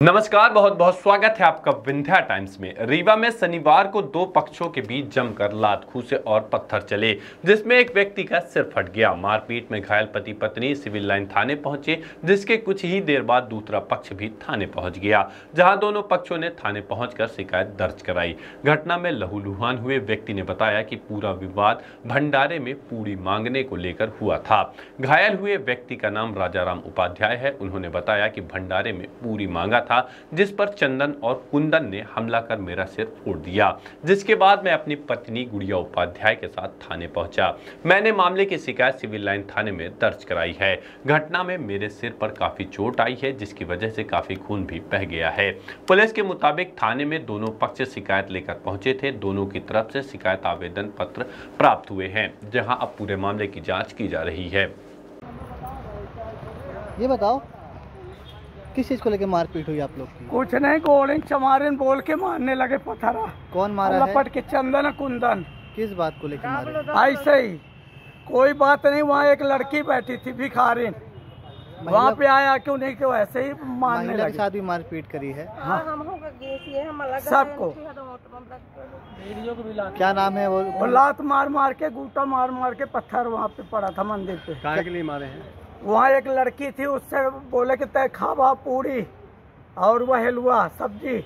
नमस्कार, बहुत बहुत स्वागत है आपका विंध्या टाइम्स में। रीवा में शनिवार को दो पक्षों के बीच जमकर लात खूसे और पत्थर चले, जिसमें एक व्यक्ति का सिर फट गया। मारपीट में घायल पति पत्नी सिविल लाइन थाने पहुँचे, जिसके कुछ ही देर बाद दूसरा पक्ष भी थाने पहुँच गया, जहाँ दोनों पक्षों ने थाने पहुंचकर शिकायत दर्ज कराई। घटना में लहूलुहान हुए व्यक्ति ने बताया कि पूरा विवाद भंडारे में पूरी मांगने को लेकर हुआ था। घायल हुए व्यक्ति का नाम राजाराम उपाध्याय है। उन्होंने बताया कि भंडारे में पूरी मांगा था, जिस पर चंदन और कुंदन ने हमला कर मेरा सिर फोड़ दिया, जिसके बाद मैं अपनी पत्नी गुड़िया उपाध्याय के साथ थाने पहुँचा। मैंने मामले की शिकायत सिविल लाइन थाने में दर्ज कराई है। घटना में मेरे सिर पर काफ़ी चोट आई है, जिसकी वजह से काफ़ी खून भी बह गया है। पुलिस के मुताबिक थाने में दोनों पक्ष शिकायत लेकर पहुँचे थे। दोनों की तरफ़ से शिकायत आवेदन पत्र प्राप्त हुए हैं, जहाँ अब पूरे मामले की जाँच की जा रही है। ये बताओ किस चीज़ को लेके मारपीट हुई आप लोग की? कुछ नहीं गोलिंग चमारिन बोल के मारने लगे पथरा। कौन मारा है? लपट के चंदन कुंदन। किस बात को लेके मारे? ऐसे ही कोई बात नहीं वहाँ एक लड़की बैठी थी भिखारिन। वहाँ पे आया क्यों नहीं क्यों ऐसे ही मारने के लगे? साथ भी मारपीट करी है। सबको। क्या नाम है वो? वो लात मार मार के गूटा मार मार के पत्थर वहाँ पे पड़ा था मंदिर पे। के लिए मारे हैं? वहाँ एक लड़की थी उससे बोले कि तय खावा पूरी और वह हलवा सब्ज़ी।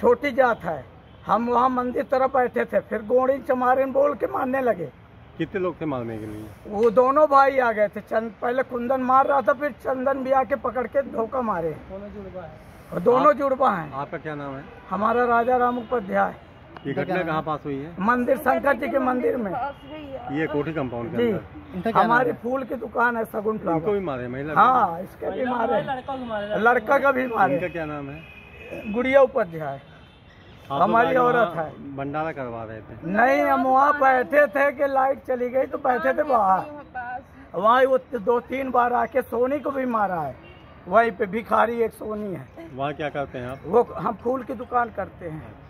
छोटी जात है। हम वहाँ मंदिर तरफ़ बैठे थे फिर गोड़ी चमारिन बोल के मारने लगे। कितने लोग थे मारने के लिए? वो दोनों भाई आ गए थे। चंद पहले कुंदन मार रहा था फिर चंदन भी आके पकड़ के धोखा मारे। दोनों जुड़वा और दोनों जुड़वा है। आपका क्या नाम है? हमारा राजा राम उपाध्याय। ये घटना कहाँ पास हुई है? मंदिर शंकर जी के मंदिर में। ये कोठी कंपाउंड के अंदर। हमारी फूल की दुकान है सगुन उनको फ्लावर। भी मारे महिला हाँ इसके भी मारे। लड़का का भी भी? इनका मारे। क्या नाम है? गुड़िया उपाध्याय। हमारी औरत है। भंडारा करवा रहे थे। नहीं हम वहाँ बैठे थे कि लाइट चली गई तो बैठे थे बाहर वहाँ वो दो तीन बार आके सोनी को भी मारा है। वहीं पे भिखारी एक सोनी है। वहाँ क्या करते हैं आप? वो हम फूल की दुकान करते हैं।